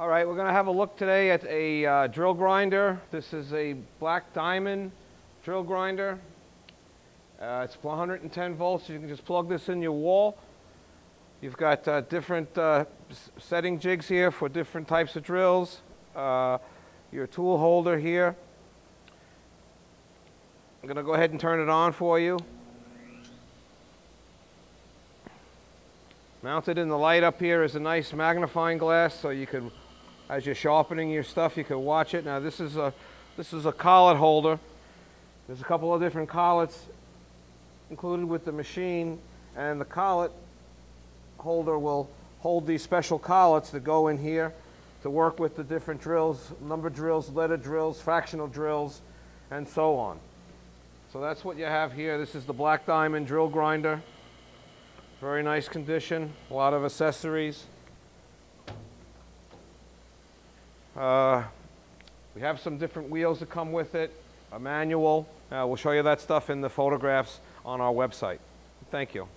All right, we're going to have a look today at a uh, drill grinder. This is a black diamond drill grinder. Uh, it's 110 volts. You can just plug this in your wall. You've got uh, different uh, setting jigs here for different types of drills. Uh, your tool holder here. I'm going to go ahead and turn it on for you. Mounted in the light up here is a nice magnifying glass so you could, as you're sharpening your stuff, you can watch it. Now this is a, this is a collet holder. There's a couple of different collets included with the machine and the collet holder will hold these special collets that go in here to work with the different drills, number drills, letter drills, fractional drills, and so on. So that's what you have here. This is the Black Diamond drill grinder. Very nice condition, a lot of accessories. Uh, we have some different wheels that come with it, a manual. Uh, we'll show you that stuff in the photographs on our website. Thank you.